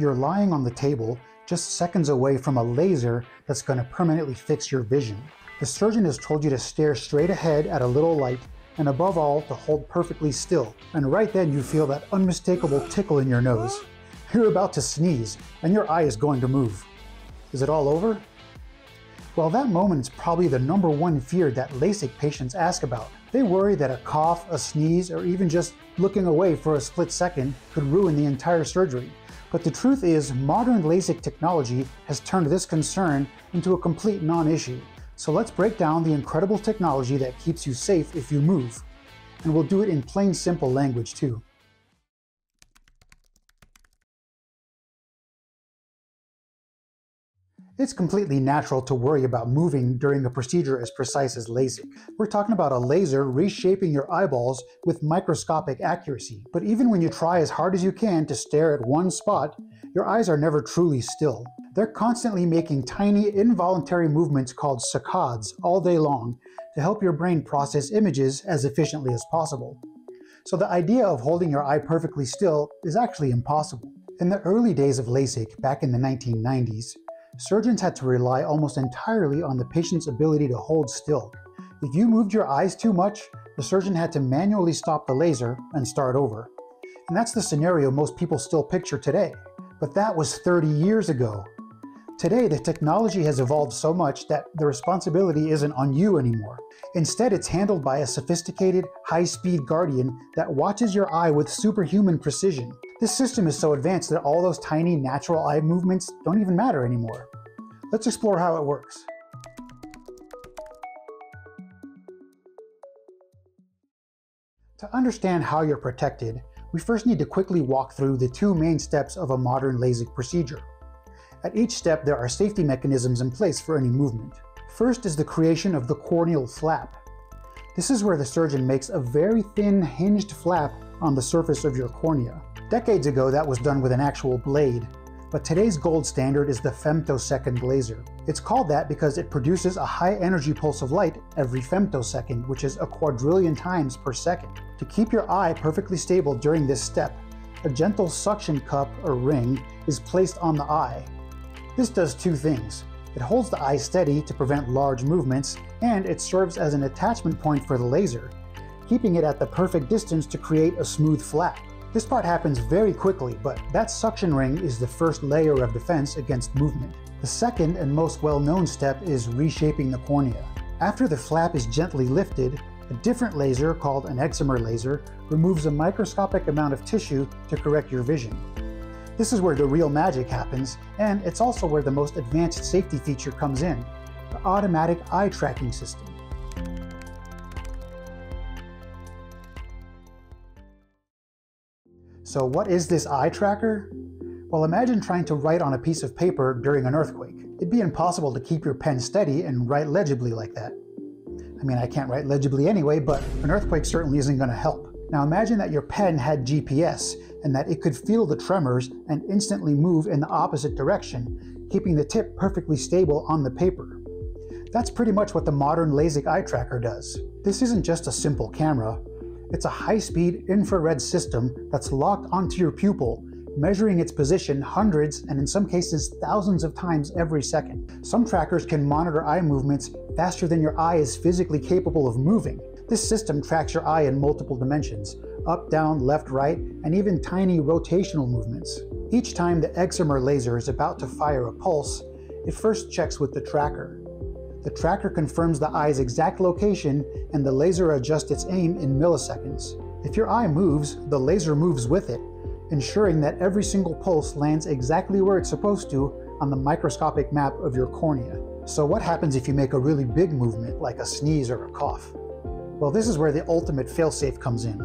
You're lying on the table, just seconds away from a laser that's going to permanently fix your vision. The surgeon has told you to stare straight ahead at a little light and above all to hold perfectly still. And right then you feel that unmistakable tickle in your nose. You're about to sneeze and your eye is going to move. Is it all over? Well, that moment is probably the number one fear that LASIK patients ask about. They worry that a cough, a sneeze, or even just looking away for a split second could ruin the entire surgery. But the truth is, modern LASIK technology has turned this concern into a complete non-issue. So let's break down the incredible technology that keeps you safe if you move. And we'll do it in plain simple language too. It's completely natural to worry about moving during a procedure as precise as LASIK. We're talking about a laser reshaping your eyeballs with microscopic accuracy. But even when you try as hard as you can to stare at one spot, your eyes are never truly still. They're constantly making tiny involuntary movements called saccades all day long to help your brain process images as efficiently as possible. So the idea of holding your eye perfectly still is actually impossible. In the early days of LASIK, back in the 1990s, surgeons had to rely almost entirely on the patient's ability to hold still. If you moved your eyes too much, the surgeon had to manually stop the laser and start over. And that's the scenario most people still picture today. But that was 30 years ago. Today, the technology has evolved so much that the responsibility isn't on you anymore. Instead, it's handled by a sophisticated, high-speed guardian that watches your eye with superhuman precision. This system is so advanced that all those tiny natural eye movements don't even matter anymore. Let's explore how it works. To understand how you're protected, we first need to quickly walk through the two main steps of a modern LASIK procedure. At each step, there are safety mechanisms in place for any movement. First is the creation of the corneal flap. This is where the surgeon makes a very thin hinged flap on the surface of your cornea. Decades ago, that was done with an actual blade, but today's gold standard is the femtosecond laser. It's called that because it produces a high energy pulse of light every femtosecond, which is a quadrillion times per second. To keep your eye perfectly stable during this step, a gentle suction cup or ring is placed on the eye. This does two things. It holds the eye steady to prevent large movements, and it serves as an attachment point for the laser, keeping it at the perfect distance to create a smooth flap. This part happens very quickly, but that suction ring is the first layer of defense against movement. The second and most well-known step is reshaping the cornea. After the flap is gently lifted, a different laser, called an excimer laser, removes a microscopic amount of tissue to correct your vision. This is where the real magic happens, and it's also where the most advanced safety feature comes in, the automatic eye tracking system. So what is this eye tracker? Well, imagine trying to write on a piece of paper during an earthquake. It'd be impossible to keep your pen steady and write legibly like that. I mean, I can't write legibly anyway, but an earthquake certainly isn't going to help. Now imagine that your pen had GPS and that it could feel the tremors and instantly move in the opposite direction, keeping the tip perfectly stable on the paper. That's pretty much what the modern LASIK eye tracker does. This isn't just a simple camera, it's a high-speed infrared system that's locked onto your pupil, measuring its position hundreds and in some cases thousands of times every second. Some trackers can monitor eye movements faster than your eye is physically capable of moving. This system tracks your eye in multiple dimensions, up, down, left, right, and even tiny rotational movements. Each time the excimer laser is about to fire a pulse, it first checks with the tracker. The tracker confirms the eye's exact location and the laser adjusts its aim in milliseconds. If your eye moves, the laser moves with it, ensuring that every single pulse lands exactly where it's supposed to on the microscopic map of your cornea. So what happens if you make a really big movement, like a sneeze or a cough? Well, this is where the ultimate failsafe comes in.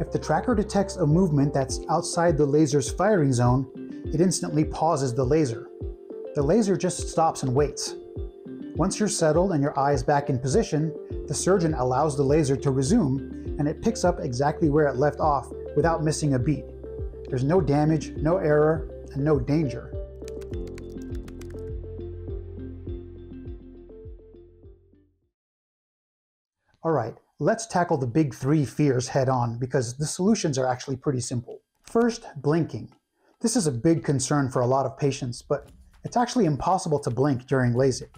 If the tracker detects a movement that's outside the laser's firing zone, it instantly pauses the laser. The laser just stops and waits. Once you're settled and your eye is back in position, the surgeon allows the laser to resume and it picks up exactly where it left off without missing a beat. There's no damage, no error, and no danger. Alright, let's tackle the big three fears head on because the solutions are actually pretty simple. First, blinking. This is a big concern for a lot of patients, but it's actually impossible to blink during LASIK.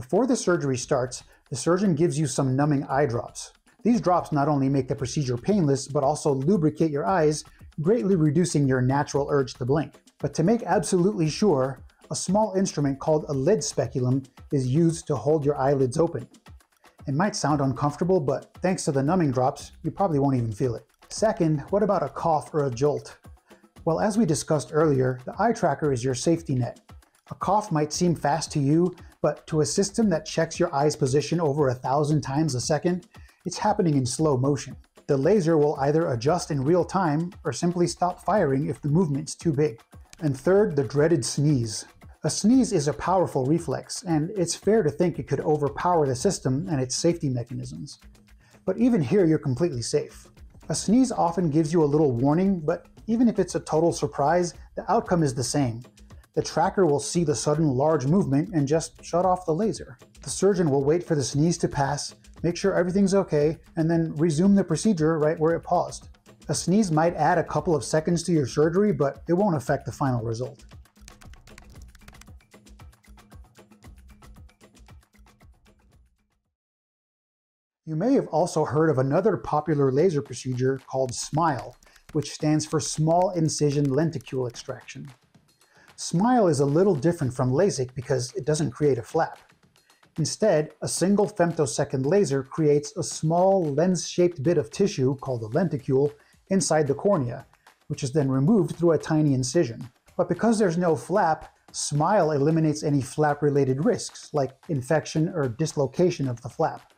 Before the surgery starts, the surgeon gives you some numbing eye drops. These drops not only make the procedure painless, but also lubricate your eyes, greatly reducing your natural urge to blink. But to make absolutely sure, a small instrument called a lid speculum is used to hold your eyelids open. It might sound uncomfortable, but thanks to the numbing drops, you probably won't even feel it. Second, what about a cough or a jolt? Well, as we discussed earlier, the eye tracker is your safety net. A cough might seem fast to you, but to a system that checks your eye's position over a thousand times a second, it's happening in slow motion. The laser will either adjust in real time or simply stop firing if the movement's too big. And third, the dreaded sneeze. A sneeze is a powerful reflex, and it's fair to think it could overpower the system and its safety mechanisms. But even here, you're completely safe. A sneeze often gives you a little warning, but even if it's a total surprise, the outcome is the same. The tracker will see the sudden large movement and just shut off the laser. The surgeon will wait for the sneeze to pass, make sure everything's okay, and then resume the procedure right where it paused. A sneeze might add a couple of seconds to your surgery, but it won't affect the final result. You may have also heard of another popular laser procedure called SMILE, which stands for Small Incision Lenticule Extraction. SMILE is a little different from LASIK because it doesn't create a flap. Instead, a single femtosecond laser creates a small lens-shaped bit of tissue called a lenticule inside the cornea, which is then removed through a tiny incision. But because there's no flap, SMILE eliminates any flap-related risks, like infection or dislocation of the flap.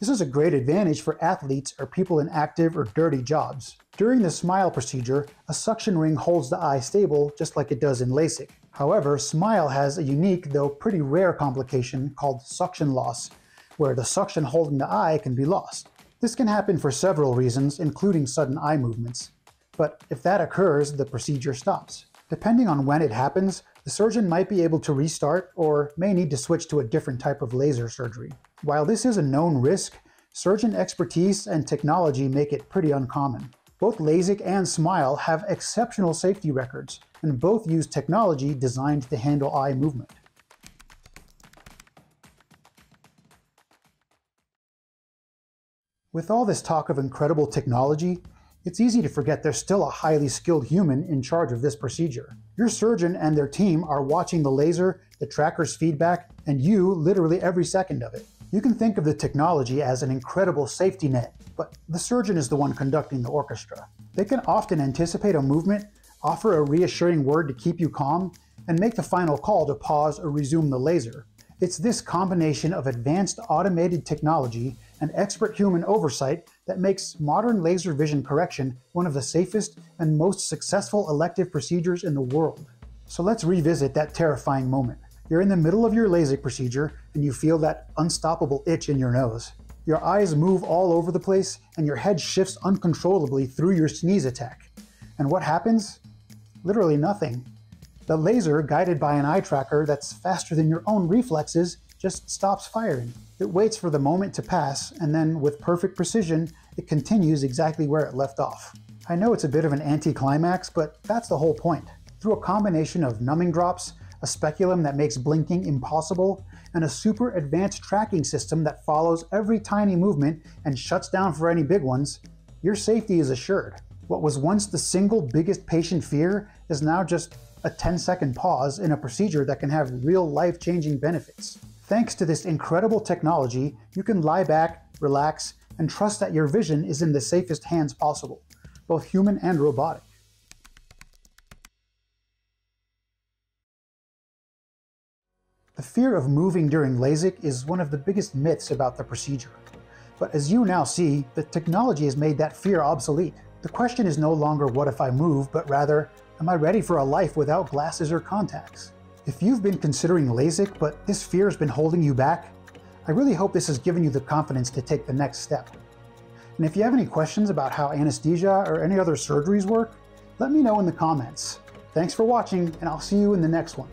This is a great advantage for athletes or people in active or dirty jobs. During the SMILE procedure, a suction ring holds the eye stable just like it does in LASIK. However, SMILE has a unique, though pretty rare complication called suction loss, where the suction holding the eye can be lost. This can happen for several reasons, including sudden eye movements. But if that occurs, the procedure stops. Depending on when it happens, the surgeon might be able to restart or may need to switch to a different type of laser surgery. While this is a known risk, surgeon expertise and technology make it pretty uncommon. Both LASIK and SMILE have exceptional safety records, and both use technology designed to handle eye movement. With all this talk of incredible technology, it's easy to forget there's still a highly skilled human in charge of this procedure. Your surgeon and their team are watching the laser, the tracker's feedback, and you literally every second of it. You can think of the technology as an incredible safety net, but the surgeon is the one conducting the orchestra. They can often anticipate a movement, offer a reassuring word to keep you calm, and make the final call to pause or resume the laser. It's this combination of advanced automated technology and expert human oversight that makes modern laser vision correction one of the safest and most successful elective procedures in the world. So let's revisit that terrifying moment. You're in the middle of your LASIK procedure and you feel that unstoppable itch in your nose. Your eyes move all over the place and your head shifts uncontrollably through your sneeze attack. And what happens? Literally nothing. The laser, guided by an eye tracker that's faster than your own reflexes, just stops firing. It waits for the moment to pass, and then, with perfect precision, it continues exactly where it left off. I know it's a bit of an anticlimax, but that's the whole point. Through a combination of numbing drops, a speculum that makes blinking impossible, and a super advanced tracking system that follows every tiny movement and shuts down for any big ones, your safety is assured. What was once the single biggest patient fear is now just a 10 second pause in a procedure that can have real life changing benefits. Thanks to this incredible technology, you can lie back, relax, and trust that your vision is in the safest hands possible, both human and robotic. The fear of moving during LASIK is one of the biggest myths about the procedure. But as you now see, the technology has made that fear obsolete. The question is no longer what if I move, but rather, am I ready for a life without glasses or contacts? If you've been considering LASIK, but this fear has been holding you back, I really hope this has given you the confidence to take the next step. And if you have any questions about how anesthesia or any other surgeries work, let me know in the comments. Thanks for watching, and I'll see you in the next one.